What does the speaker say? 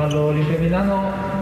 fallo Olimpia Milano.